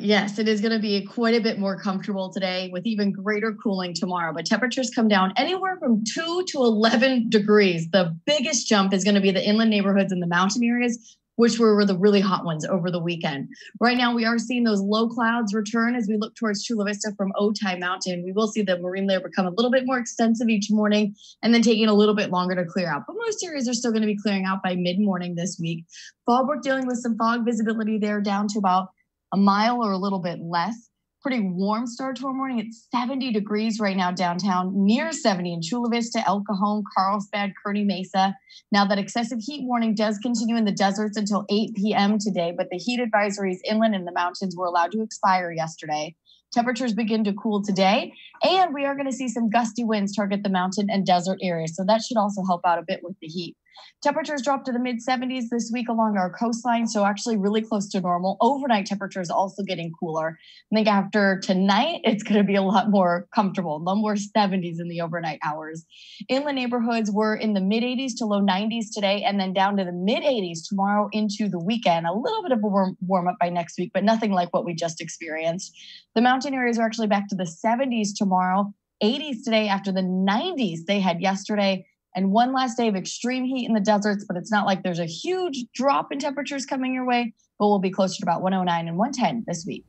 Yes, it is going to be quite a bit more comfortable today with even greater cooling tomorrow. But temperatures come down anywhere from 2 to 11 degrees. The biggest jump is going to be the inland neighborhoods and the mountain areas, which were the really hot ones over the weekend. Right now, we are seeing those low clouds return as we look towards Chula Vista from Otay Mountain. We will see the marine layer become a little bit more extensive each morning and then taking a little bit longer to clear out. But most areas are still going to be clearing out by mid morning this week. Fallbrook dealing with some fog visibility there down to about a mile or a little bit less. Pretty warm start to our morning. It's 70 degrees right now downtown, near 70 in Chula Vista, El Cajon, Carlsbad, Kearny Mesa. Now, that excessive heat warning does continue in the deserts until 8 p.m. today, but the heat advisories inland in the mountains were allowed to expire yesterday. Temperatures begin to cool today, and we are going to see some gusty winds target the mountain and desert areas. So that should also help out a bit with the heat. Temperatures drop to the mid 70s this week along our coastline, so actually really close to normal. Overnight temperatures also getting cooler. I think after tonight, it's going to be a lot more comfortable, no more 70s in the overnight hours. Inland neighborhoods were in the mid 80s to low 90s today, and then down to the mid 80s tomorrow into the weekend. A little bit of a warm, warm up by next week, but nothing like what we just experienced. The mountain areas are actually back to the 70s tomorrow. 80s today after the 90s they had yesterday and one last day of extreme heat in the deserts, but it's not like there's a huge drop in temperatures coming your way, but we'll be closer to about 109 and 110 this week.